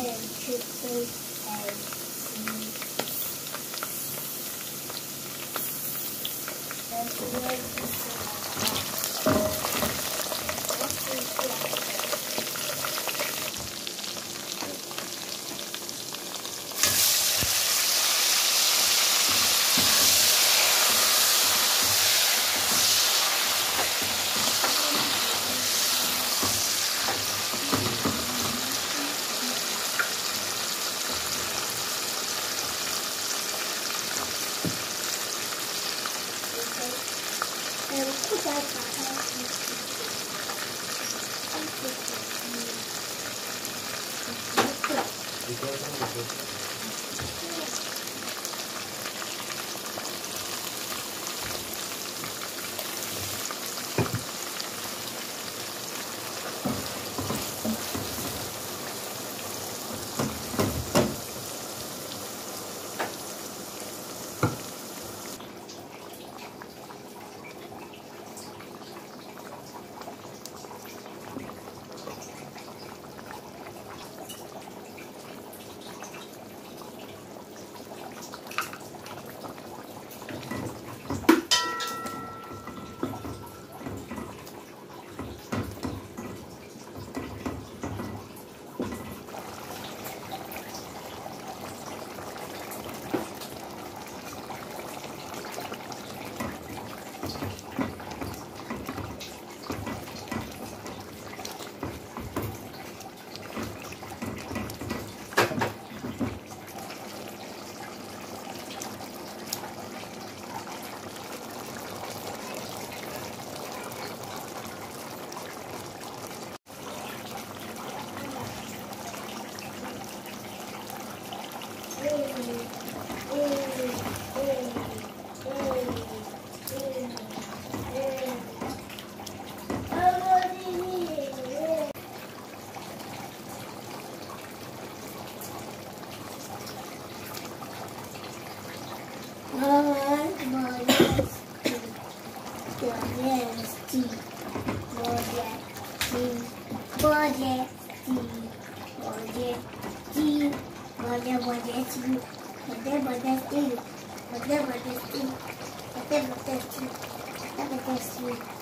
and pixels and 不加糖。Bode, bode, bode, bode. Bode bodesti, bode bodesti, bode bodesti, bode bodesti, bode bodesti.